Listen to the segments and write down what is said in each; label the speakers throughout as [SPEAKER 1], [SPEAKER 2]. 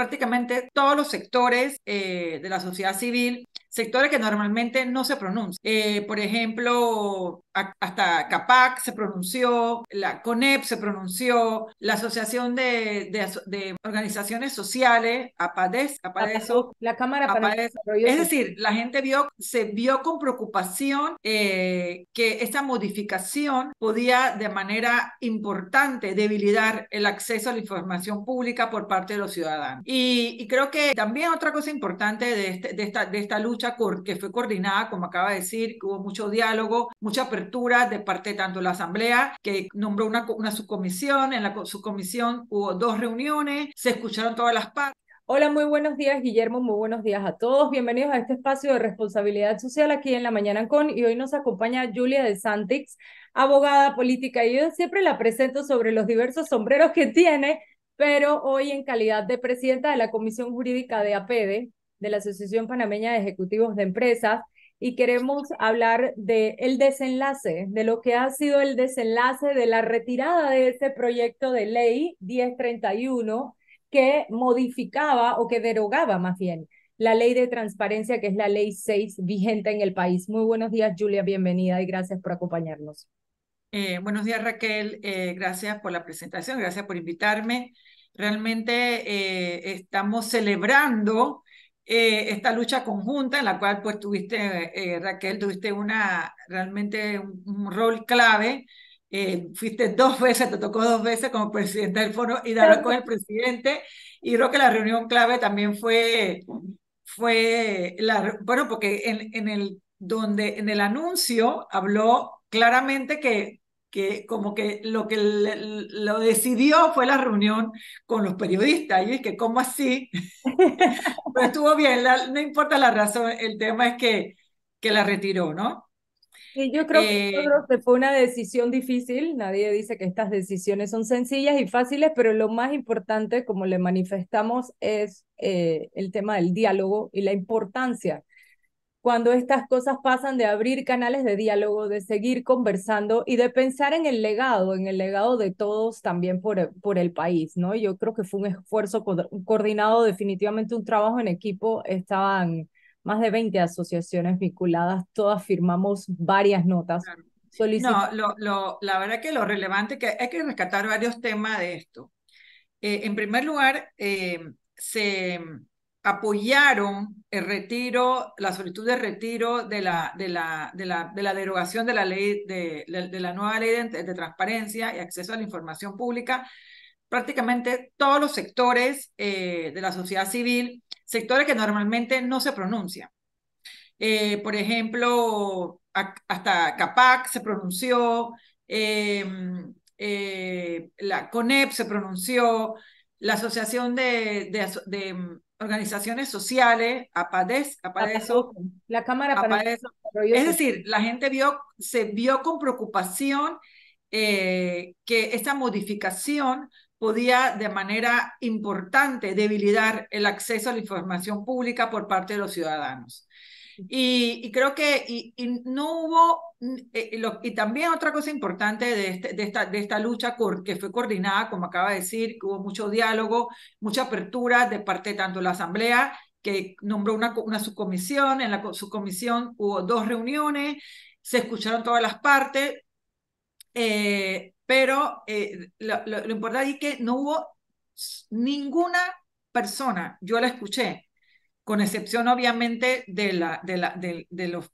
[SPEAKER 1] prácticamente todos los sectores de la sociedad civil sectores que normalmente no se pronuncian. Eh, por ejemplo, hasta CAPAC se pronunció, la CONEP se pronunció, la Asociación de, de, Organizaciones Sociales, APADES, APADESO,
[SPEAKER 2] la Cámara
[SPEAKER 1] para Es decir, la gente vio, se vio con preocupación eh, que esta modificación podía de manera importante debilitar el acceso a la información pública por parte de los ciudadanos. Y, creo que también otra cosa importante de, este, de, esta, de esta lucha que fue coordinada, como acaba de decir, que hubo mucho diálogo, mucha apertura de parte tanto de la Asamblea, que nombró una, una subcomisión, en la subcomisión hubo dos reuniones, se escucharon todas las partes.
[SPEAKER 2] Hola, muy buenos días, Guillermo. Muy buenos días a todos. Bienvenidos a este espacio de responsabilidad social aquí en La Mañana con. Y hoy nos acompaña Julia de Santix, abogada política. Y yo siempre la presento sobre los diversos sombreros que tiene, pero hoy en calidad de presidenta de la Comisión Jurídica de APEDE, de la Asociación Panameña de Ejecutivos de Empresas y queremos hablar de el desenlace, de lo que ha sido el desenlace de la retirada de ese proyecto de ley 1031 que modificaba o que derogaba más bien la ley de transparencia, que es la ley 6 vigente en el país. Muy buenos días, Julia, bienvenida y gracias por acompañarnos.
[SPEAKER 1] Eh, buenos días, Raquel. Eh, gracias por la presentación, gracias por invitarme. Realmente eh, estamos celebrando eh, esta lucha conjunta en la cual pues tuviste, eh, Raquel, tuviste una, realmente un, rol clave. Eh, fuiste dos veces, te tocó dos veces como presidenta del foro y de con el presidente. Y creo que la reunión clave también fue, fue la, bueno, porque en, en, el, donde, en el anuncio habló claramente que que como que lo que lo decidió fue la reunión con los periodistas. Y es que, ¿cómo así? Pero estuvo bien, no importa la razón, el tema es que, que la retiró, ¿no?
[SPEAKER 2] Sí, yo creo que eh, fue una decisión difícil. Nadie dice que estas decisiones son sencillas y fáciles, pero lo más importante, como le manifestamos, es eh, el tema del diálogo y la importancia cuando estas cosas pasan de abrir canales de diálogo, de seguir conversando y de pensar en el legado, en el legado de todos también por, por el país, ¿no? Yo creo que fue un esfuerzo coordinado, definitivamente un trabajo en equipo. Estaban más de 20 asociaciones vinculadas, todas firmamos varias notas.
[SPEAKER 1] No, lo, lo, la verdad que lo relevante que hay que rescatar varios temas de esto. Eh, en primer lugar, eh, se apoyaron el retiro, la solicitud de retiro de la, de la, de la, de la derogación de la ley, de, de la nueva ley de, transparencia y acceso a la información pública, prácticamente todos los sectores eh, de la sociedad civil, sectores que normalmente no se pronuncian. Eh, por ejemplo, hasta CAPAC se pronunció, eh, la CONEP se pronunció, la Asociación de, de organizaciones sociales, APADES, APADESO,
[SPEAKER 2] la Cámara para
[SPEAKER 1] Es decir, la gente vio, se vio con preocupación eh, que esta modificación podía de manera importante debilitar el acceso a la información pública por parte de los ciudadanos. Y, creo que y, no hubo, eh, y también otra cosa importante de, este, de, esta, de esta lucha que fue coordinada, como acaba de decir, hubo mucho diálogo, mucha apertura de parte tanto la Asamblea, que nombró una, una subcomisión, en la subcomisión hubo dos reuniones, se escucharon todas las partes, eh, pero eh, lo importante es que no hubo ninguna persona, yo la escuché, con excepción obviamente de, los,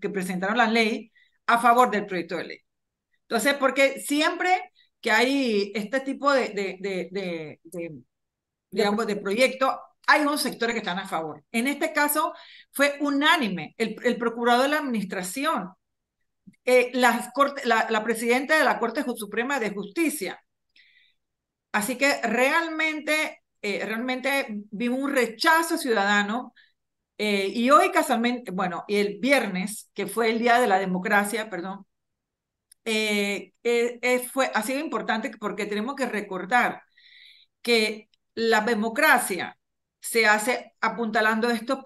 [SPEAKER 1] que presentaron la ley a favor del proyecto de ley. Entonces, porque siempre que hay este tipo de, de, digamos, de proyecto, hay unos sectores que están a favor. En este caso fue unánime. El, procurador de la administración, eh, la presidenta de la Corte Suprema de Justicia. Así que realmente eh, realmente vimos un rechazo ciudadano eh, y hoy casualmente, bueno, el viernes, que fue el Día de la Democracia, perdón, eh, fue, ha sido importante porque tenemos que recordar que la democracia se hace apuntalando estos,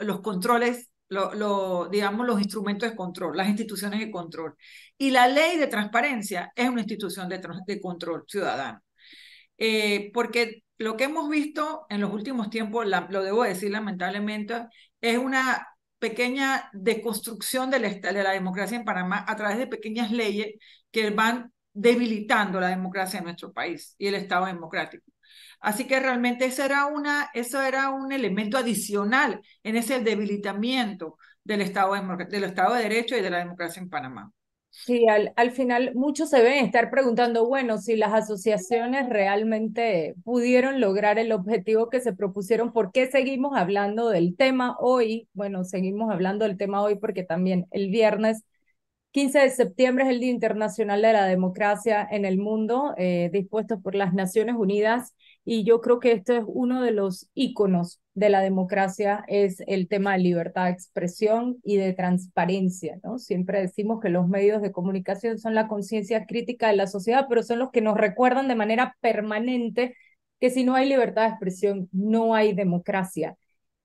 [SPEAKER 1] los controles, lo, digamos, los instrumentos de control, las instituciones de control. Y la ley de transparencia es una institución de, de control ciudadano. porque lo que hemos visto en los últimos tiempos, lo debo decir lamentablemente, es una pequeña deconstrucción de la, de la democracia en Panamá a través de pequeñas leyes que van debilitando la democracia en nuestro país y el Estado democrático. Así que realmente eso era, una, eso era un elemento adicional en ese debilitamiento del Estado de Derecho y de la democracia en Panamá.
[SPEAKER 2] Sí, al, al final muchos se deben estar preguntando, bueno, si las asociaciones realmente pudieron lograr el objetivo que se propusieron, ¿por qué seguimos hablando del tema hoy? Bueno, seguimos hablando del tema hoy porque también el viernes 15 de septiembre es el Día Internacional de la Democracia en el mundo, eh, dispuesto por las Naciones Unidas, y yo creo que esto es uno de los íconos de la democracia, es el tema de libertad de expresión y de transparencia, ¿no? Siempre decimos que los medios de comunicación son la conciencia crítica de la sociedad, pero son los que nos recuerdan de manera permanente que si no hay libertad de expresión, no hay democracia.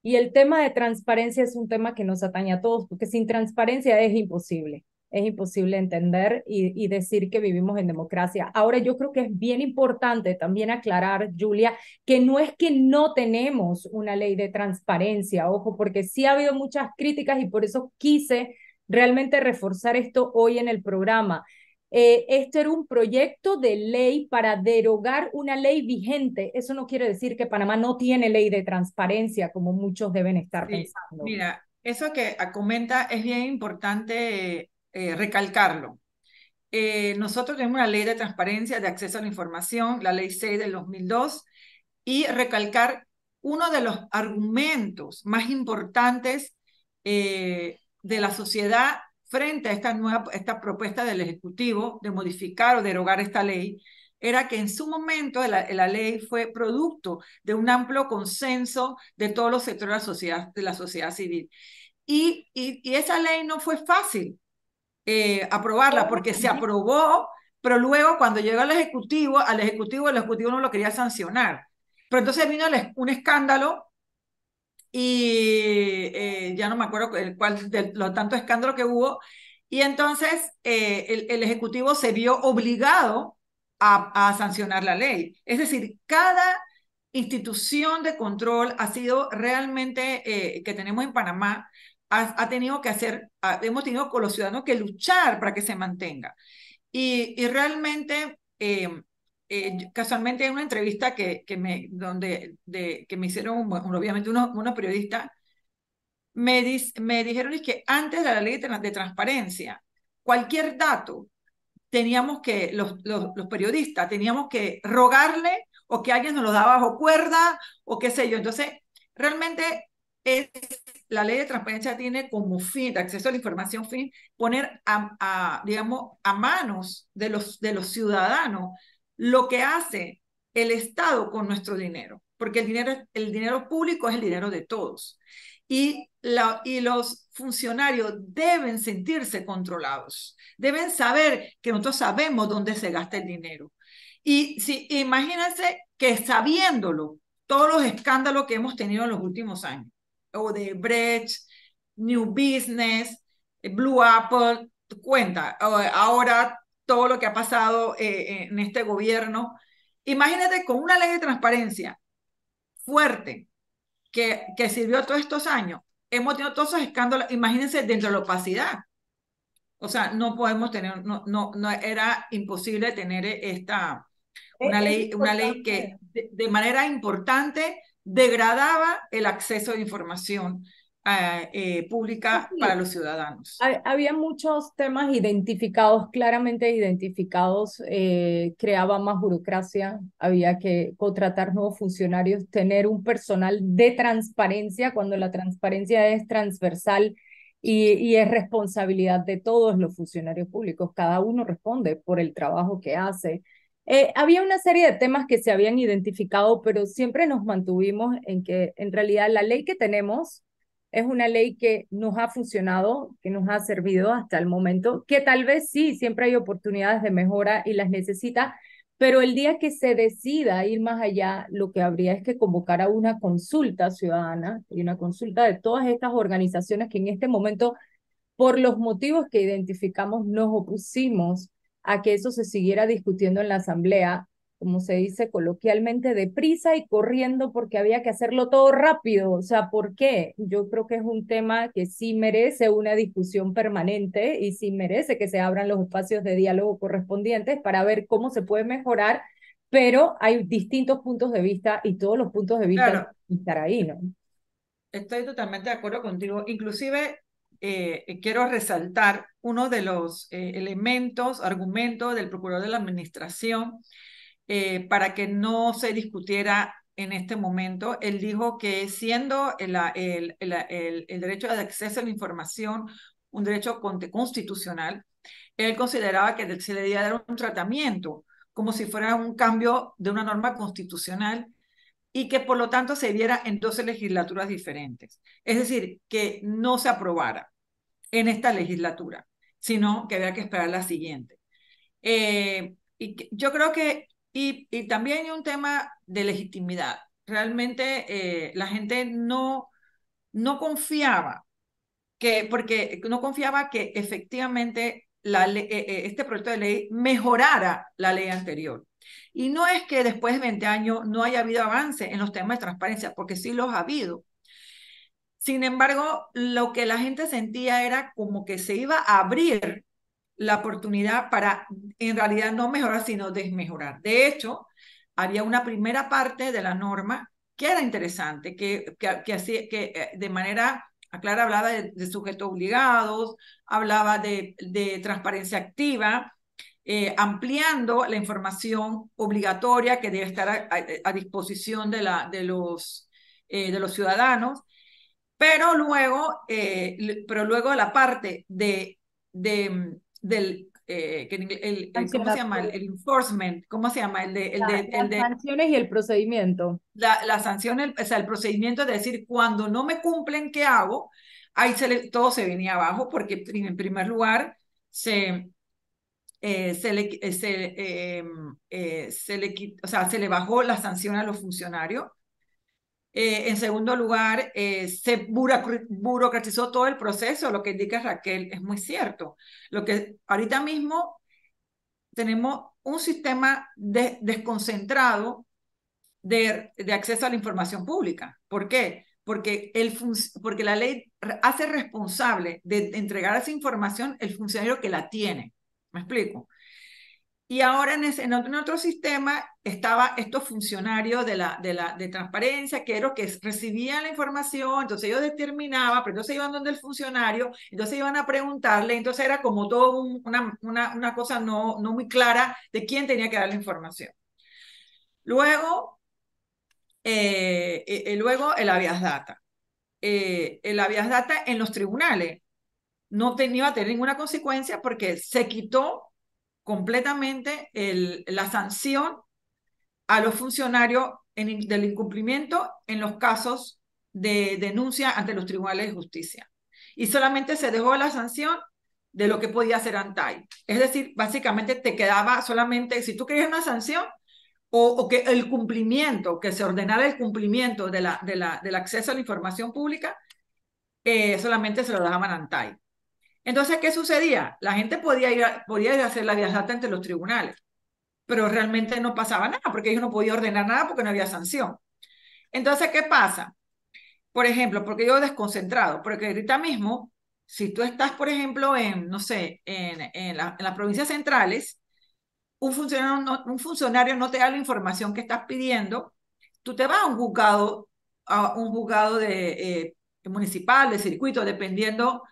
[SPEAKER 2] Y el tema de transparencia es un tema que nos atañe a todos, porque sin transparencia es imposible es imposible entender y, decir que vivimos en democracia. Ahora yo creo que es bien importante también aclarar, Julia, que no es que no tenemos una ley de transparencia, ojo, porque sí ha habido muchas críticas y por eso quise realmente reforzar esto hoy en el programa. Eh, esto era un proyecto de ley para derogar una ley vigente. Eso no quiere decir que Panamá no tiene ley de transparencia, como muchos deben estar pensando.
[SPEAKER 1] Mira, eso que comenta es bien importante eh, recalcarlo. Eh, nosotros tenemos una ley de transparencia de acceso a la información, la ley 6 del 2002, y recalcar uno de los argumentos más importantes eh, de la sociedad frente a esta nueva esta propuesta del Ejecutivo de modificar o derogar esta ley, era que en su momento la, la, ley fue producto de un amplio consenso de todos los sectores de la sociedad, de la sociedad civil. Y, y, y esa ley no fue fácil, eh, aprobarla porque se aprobó, pero luego cuando llegó al Ejecutivo, al Ejecutivo, el Ejecutivo no lo quería sancionar. Pero entonces vino un escándalo y eh, ya no me acuerdo cuál de los tantos escándalos que hubo, y entonces eh, el, el, Ejecutivo se vio obligado a, a sancionar la ley. Es decir, cada institución de control ha sido realmente, que tenemos en Panamá, ha, tenido que hacer, hemos tenido con los ciudadanos que luchar para que se mantenga. Y, y realmente, eh, eh, casualmente en una entrevista que, que, me, donde, de, que me hicieron, obviamente, unos, unos periodistas, me, me dijeron que antes de la ley de, transparencia, cualquier dato teníamos que, los, los, los, periodistas, teníamos que rogarle o que alguien nos lo daba bajo cuerda o qué sé yo. Entonces, realmente es, la ley de transparencia tiene como fin, de acceso a la información fin, poner a, digamos, a manos de los, de los ciudadanos lo que hace el Estado con nuestro dinero, porque el dinero, el dinero público es el dinero de todos. Y, la, y los funcionarios deben sentirse controlados, deben saber que nosotros sabemos dónde se gasta el dinero. Y si imagínense que sabiéndolo, todos los escándalos que hemos tenido en los últimos años, o de Brecht, New Business, Blue Apple, cuenta ahora todo lo que ha pasado eh, en este gobierno. Imagínate con una ley de transparencia fuerte que, que sirvió todos estos años. Hemos tenido todos esos escándalos, imagínense dentro de la opacidad. O sea, no podemos tener, no, no, no era imposible tener esta, una ley, una ley que de manera importante degradaba el acceso a información eh, eh, pública para los ciudadanos.
[SPEAKER 2] Había muchos temas identificados, claramente identificados, eh, creaba más burocracia, había que contratar nuevos funcionarios, tener un personal de transparencia, cuando la transparencia es transversal y, y es responsabilidad de todos los funcionarios públicos, cada uno responde por el trabajo que hace. Eh, había una serie de temas que se habían identificado, pero siempre nos mantuvimos en que en realidad la ley que tenemos es una ley que nos ha funcionado, que nos ha servido hasta el momento, que tal vez sí, siempre hay oportunidades de mejora y las necesita, pero el día que se decida ir más allá, lo que habría es que convocar a una consulta ciudadana y una consulta de todas estas organizaciones que en este momento, por los motivos que identificamos, nos opusimos a que eso se siguiera discutiendo en la Asamblea como se dice coloquialmente, deprisa y corriendo porque había que hacerlo todo rápido. O sea, ¿por qué? Yo creo que es un tema que sí merece una discusión permanente y sí merece que se abran los espacios de diálogo correspondientes para ver cómo se puede mejorar, pero hay distintos puntos de vista y todos los puntos de vista estar ahí, ¿no?
[SPEAKER 1] Estoy totalmente de acuerdo contigo. Inclusive eh, quiero resaltar uno de los eh, elementos, argumentos del procurador de la administración eh, para que no se discutiera en este momento. Él dijo que siendo el, el, el, el derecho de acceso a la información un derecho constitucional, él consideraba que se le debía dar un tratamiento como si fuera un cambio de una norma constitucional y que por lo tanto se diera en 12 legislaturas diferentes. Es decir, que no se aprobara en esta legislatura, sino que había que esperar la siguiente. Eh, y yo creo que y, también hay un tema de legitimidad. Realmente eh, la gente no, no confiaba, que, porque no confiaba que efectivamente la eh, este proyecto de ley mejorara la ley anterior. Y no es que después de 20 años no haya habido avance en los temas de transparencia, porque sí los ha habido. Sin embargo, lo que la gente sentía era como que se iba a abrir la oportunidad para en realidad no mejorar, sino desmejorar. De hecho, había una primera parte de la norma que era interesante, que, que, que, que eh, de manera clara hablaba de, sujetos obligados, hablaba de, de transparencia activa, eh, ampliando la información obligatoria que debe estar a, disposición de, la, de, los, eh, de los ciudadanos, pero luego, pero luego la parte de, de del eh, el, ¿cómo se llama? El, enforcement, ¿cómo se llama? El de, el de,
[SPEAKER 2] el de, las sanciones y el procedimiento.
[SPEAKER 1] La, la sanción, el, o sea, el procedimiento de decir, cuando no me cumplen, ¿qué hago? Ahí se le, todo se venía abajo porque en primer lugar se, eh, se, le, eh, se, em, eh, se, le, o sea, se le bajó la sanción a los funcionarios eh, en segundo lugar, eh, se burocratizó todo el proceso, lo que indica Raquel es muy cierto. Lo que ahorita mismo tenemos un sistema desconcentrado de, de, acceso a la información pública. ¿Por qué? Porque, el porque la ley hace responsable de entregar esa información el funcionario que la tiene. ¿Me explico? Y ahora en, ese, otro, sistema estaba estos funcionarios de, la, de, la, de transparencia, que eran que recibían la información, entonces ellos determinaban, pero entonces iban donde el funcionario, entonces iban a preguntarle, entonces era como todo una, una, una, cosa no, no muy clara de quién tenía que dar la información. Luego, eh, eh, luego el habeas data. Eh, el habeas data en los tribunales no tenía tener ninguna consecuencia porque se quitó completamente la sanción a los funcionarios del incumplimiento en los casos de denuncia ante los tribunales de justicia. Y solamente se dejó la sanción de lo que podía hacer ANTAI. Es decir, básicamente te quedaba solamente, si tú querías una sanción, o, que el cumplimiento, que se ordenara el cumplimiento de la, de la, del acceso a la información pública, eh, solamente se lo daban a ANTAI. Entonces, ¿qué sucedía? La gente podía ir a, podía hacer la viajata entre los tribunales, pero realmente no pasaba nada, porque ellos no podían ordenar nada porque no había sanción. Entonces, ¿qué pasa? Por ejemplo, porque yo desconcentrado, porque ahorita mismo, si tú estás, por ejemplo, en, no sé, en, en, las provincias centrales, un funcionario, no, un funcionario no te da la información que estás pidiendo, tú te vas a un juzgado, a un juzgado de, eh, municipal, de circuito, dependiendo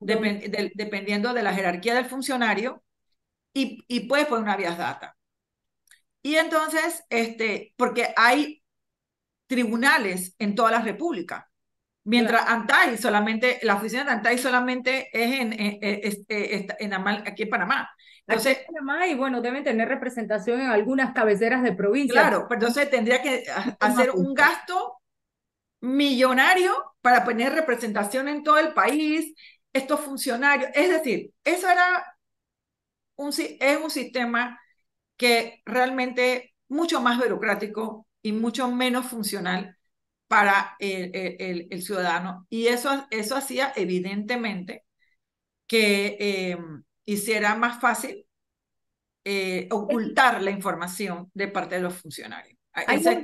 [SPEAKER 1] dependiendo de la jerarquía del funcionario, y, y puedes poner una vías data. Y entonces, este, porque hay tribunales en toda la República. Mientras ANTAI solamente, la oficina de ANTAI solamente es en, en, en, aquí en Panamá.
[SPEAKER 2] Entonces, aquí en Panamá y bueno, deben tener representación en algunas cabeceras de provincia.
[SPEAKER 1] Claro, pero entonces tendría que hacer un gasto millonario para poner representación en todo el país estos funcionarios. Es decir, eso era un, es un sistema que realmente mucho más burocrático y mucho menos funcional para el, el, ciudadano. Y eso, eso hacía evidentemente que eh, hiciera más fácil eh, ocultar la información de parte de los funcionarios.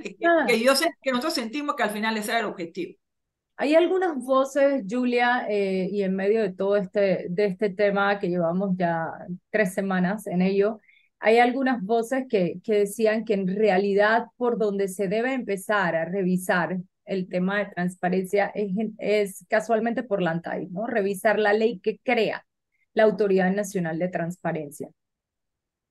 [SPEAKER 1] que, que, yo sé, que nosotros sentimos que al final ese era el objetivo.
[SPEAKER 2] Hay algunas voces, Julia, eh, y en medio de todo este, de este tema que llevamos ya tres semanas en ello, hay algunas voces que, que decían que en realidad por donde se debe empezar a revisar el tema de transparencia es, es casualmente por la ANTAI, ¿no? Revisar la ley que crea la Autoridad Nacional de Transparencia.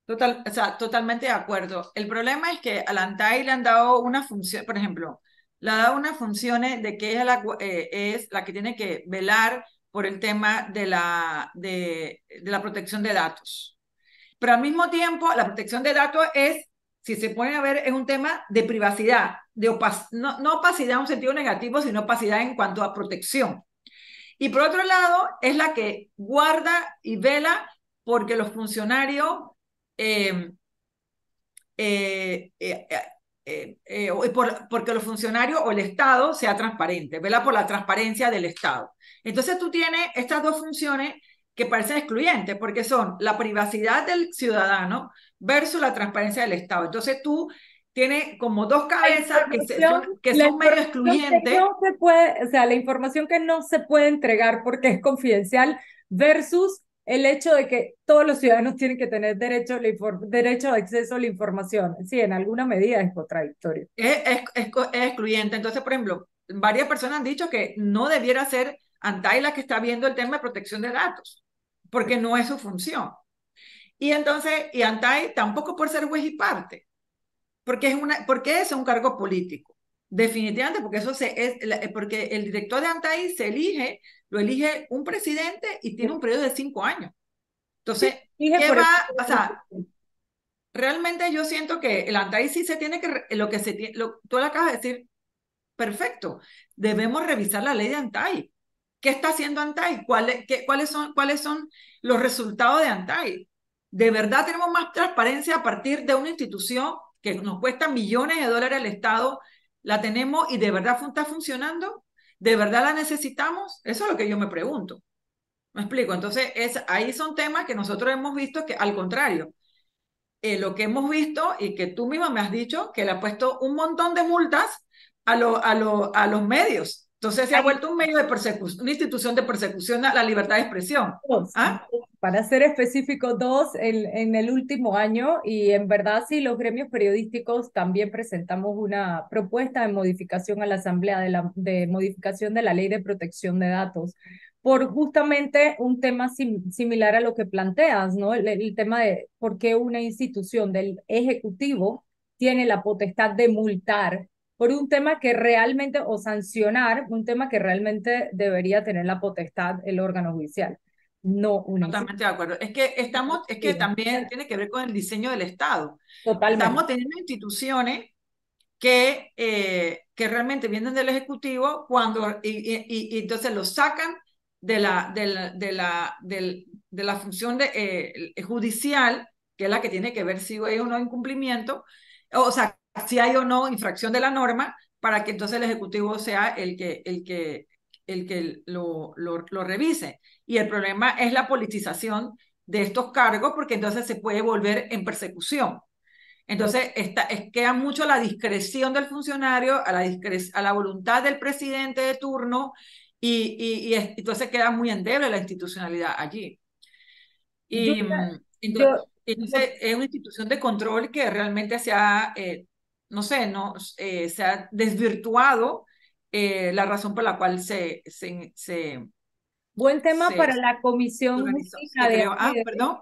[SPEAKER 1] Total, o sea, totalmente de acuerdo. El problema es que a la ANTAI le han dado una función, por ejemplo, le ha dado unas funciones de que es la, eh, es la que tiene que velar por el tema de la, de, la protección de datos. Pero al mismo tiempo, la protección de datos es, si se pone a ver, es un tema de privacidad, de no, no opacidad en un sentido negativo, sino opacidad en cuanto a protección. Y por otro lado, es la que guarda y vela porque los funcionarios eh, eh, eh, eh por, porque los funcionarios o el Estado sea transparente, vela por la transparencia del Estado. Entonces tú tienes estas dos funciones que parecen excluyentes, porque son la privacidad del ciudadano versus la transparencia del Estado. Entonces tú tienes como dos cabezas que, son medio excluyentes.
[SPEAKER 2] no se puede, o sea, la información que no se puede entregar porque es confidencial versus el hecho de que todos los ciudadanos tienen que tener derecho, derecho de acceso a la información. Sí, en alguna medida es contradictorio.
[SPEAKER 1] Es, excluyente. Entonces, por ejemplo, varias personas han dicho que no debiera ser ANTAI la que está viendo el tema de protección de datos, porque no es su función. Y entonces, y ANTAI tampoco por ser juez y parte, porque es, una, porque es un cargo político. Definitivamente, porque eso se, es, porque el director de ANTAI se elige lo elige un presidente y tiene un periodo de cinco años. Entonces, ¿qué va? O sea, realmente yo siento que el ANTAI sí se tiene que, lo que se tiene, lo, tú le acabas de decir, perfecto, debemos revisar la ley de ANTAI. ¿Qué está haciendo ANTAI? ¿Cuáles, qué, cuáles, son, ¿Cuáles son los resultados de ANTAI? ¿De verdad tenemos más transparencia a partir de una institución que nos cuesta millones de dólares al Estado? ¿La tenemos y de verdad está funcionando? ¿De verdad la necesitamos? Eso es lo que yo me pregunto. ¿Me explico? Entonces, es, ahí son temas que nosotros hemos visto que, al contrario, eh, lo que hemos visto y que tú misma me has dicho, que le ha puesto un montón de multas a, lo, a, lo, a los medios. Entonces se ha vuelto un medio de persecución, una institución de persecución a la libertad de expresión. ¿Ah?
[SPEAKER 2] Para ser específico, dos en, en, el último año y en verdad sí, los gremios periodísticos también presentamos una propuesta de modificación a la Asamblea de, la, de modificación de la Ley de Protección de Datos por justamente un tema similar a lo que planteas, ¿no? El, el tema de por qué una institución del Ejecutivo tiene la potestad de multar por un tema que realmente, o sancionar, un tema que realmente debería tener la potestad el órgano judicial. No
[SPEAKER 1] una Totalmente de acuerdo. Es que estamos, es que también tiene que ver con el diseño del Estado. Totalmente. Estamos teniendo instituciones que, eh, que realmente vienen del Ejecutivo cuando, y, y, entonces los sacan de la, de la, de la, de la función de, eh, judicial, que es la que tiene que ver si hay o no incumplimiento, o sea, si hay o no infracción de la norma para que entonces el Ejecutivo sea el que, el que, el que lo, lo, lo revise. Y el problema es la politización de estos cargos porque entonces se puede volver en persecución. Entonces, está, es, queda mucho la discreción del funcionario, a la, a la voluntad del presidente de turno, y, y, y, entonces queda muy endeble la institucionalidad allí. Y mm, entonces, es una institución de control que realmente se ha eh, no sé, no, eh, se ha desvirtuado eh, la razón por la cual se... se, se
[SPEAKER 2] Buen tema para la Comisión Jurídica de
[SPEAKER 1] ah, perdón.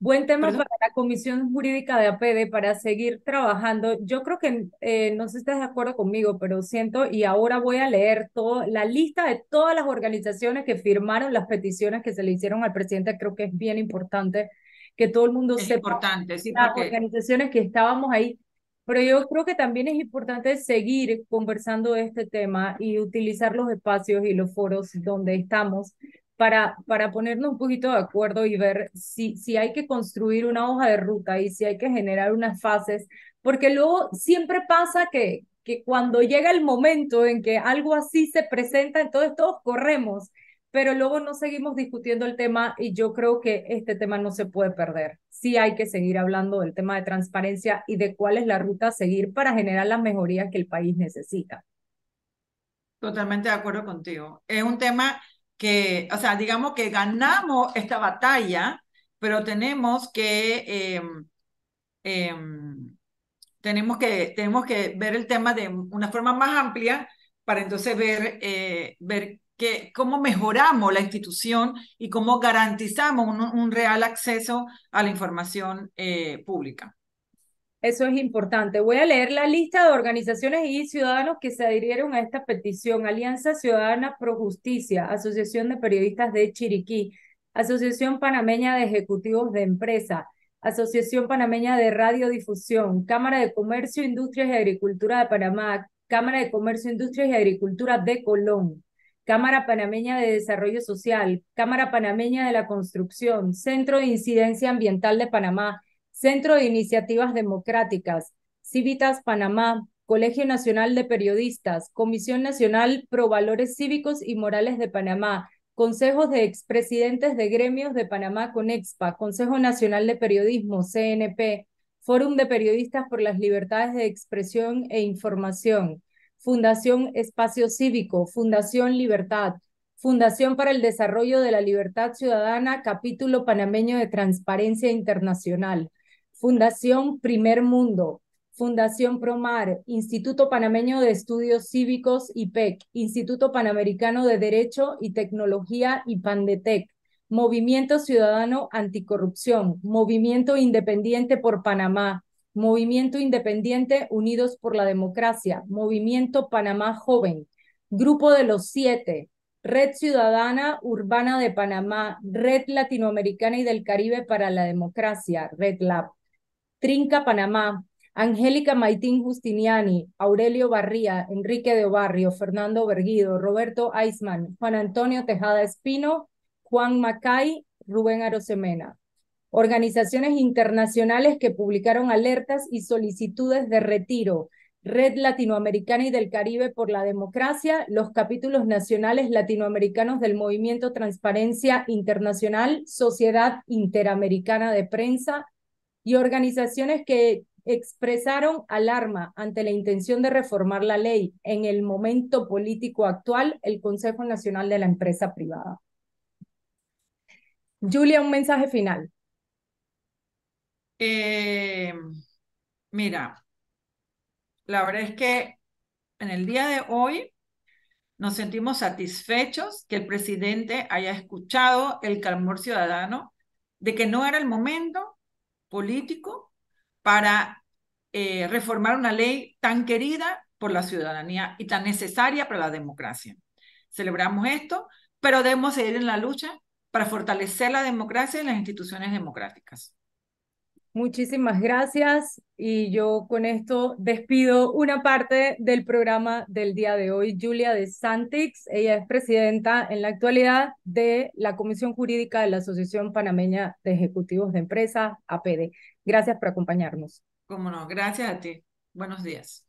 [SPEAKER 2] Buen tema para la Comisión Jurídica de APD para seguir trabajando. Yo creo que, eh, no sé si estás de acuerdo conmigo, pero siento, y ahora voy a leer todo, la lista de todas las organizaciones que firmaron las peticiones que se le hicieron al presidente. Creo que es bien importante que todo el mundo
[SPEAKER 1] sepa importante, sí,
[SPEAKER 2] las organizaciones que estábamos ahí pero yo creo que también es importante seguir conversando de este tema y utilizar los espacios y los foros donde estamos para, para ponernos un poquito de acuerdo y ver si, si hay que construir una hoja de ruta y si hay que generar unas fases, porque luego siempre pasa que, que cuando llega el momento en que algo así se presenta, entonces todos corremos pero luego no seguimos discutiendo el tema y yo creo que este tema no se puede perder. Sí hay que seguir hablando del tema de transparencia y de cuál es la ruta a seguir para generar las mejorías que el país necesita.
[SPEAKER 1] Totalmente de acuerdo contigo. Es un tema que, o sea, digamos que ganamos esta batalla, pero tenemos que, em, em, tenemos que, tenemos que ver el tema de una forma más amplia para entonces ver, eh, ver que, cómo mejoramos la institución y cómo garantizamos un, real acceso a la información eh, pública.
[SPEAKER 2] Eso es importante. Voy a leer la lista de organizaciones y ciudadanos que se adhirieron a esta petición. Alianza Ciudadana Pro Justicia, Asociación de Periodistas de Chiriquí, Asociación Panameña de Ejecutivos de Empresa, Asociación Panameña de Radiodifusión, Cámara de Comercio, Industrias y Agricultura de Panamá, Cámara de Comercio, Industrias y Agricultura de Colón, Cámara Panameña de Desarrollo Social, Cámara Panameña de la Construcción, Centro de Incidencia Ambiental de Panamá, Centro de Iniciativas Democráticas, Civitas Panamá, Colegio Nacional de Periodistas, Comisión Nacional Pro Valores Cívicos y Morales de Panamá, Consejos de Expresidentes de Gremios de Panamá con Expa, Consejo Nacional de Periodismo, CNP, Fórum de Periodistas por las Libertades de Expresión e Información, Fundación Espacio Cívico, Fundación Libertad, Fundación para el Desarrollo de la Libertad Ciudadana, Capítulo Panameño de Transparencia Internacional, Fundación Primer Mundo, Fundación Promar, Instituto Panameño de Estudios Cívicos IPEC, Instituto Panamericano de Derecho y Tecnología y Pandetec, Movimiento Ciudadano Anticorrupción, Movimiento Independiente por Panamá, Movimiento Independiente Unidos por la Democracia, Movimiento Panamá Joven, Grupo de los Siete, Red Ciudadana Urbana de Panamá, Red Latinoamericana y del Caribe para la Democracia, Red Lab, Trinca Panamá, Angélica Maitín Justiniani, Aurelio Barría, Enrique de Obarrio, Fernando Berguido, Roberto Eisman, Juan Antonio Tejada Espino, Juan Macay, Rubén Arosemena. Organizaciones internacionales que publicaron alertas y solicitudes de retiro. Red Latinoamericana y del Caribe por la Democracia, los capítulos nacionales latinoamericanos del Movimiento Transparencia Internacional, Sociedad Interamericana de Prensa y organizaciones que expresaron alarma ante la intención de reformar la ley en el momento político actual, el Consejo Nacional de la Empresa Privada. Julia, un mensaje final.
[SPEAKER 1] Eh, mira, la verdad es que en el día de hoy nos sentimos satisfechos que el presidente haya escuchado el clamor ciudadano de que no era el momento político para eh, reformar una ley tan querida por la ciudadanía y tan necesaria para la democracia. Celebramos esto, pero debemos seguir en la lucha para fortalecer la democracia y las instituciones democráticas.
[SPEAKER 2] Muchísimas gracias y yo con esto despido una parte del programa del día de hoy. Julia de Santix, ella es presidenta en la actualidad de la Comisión Jurídica de la Asociación Panameña de Ejecutivos de Empresa, APD. Gracias por acompañarnos.
[SPEAKER 1] Cómo no, gracias a ti. Buenos días.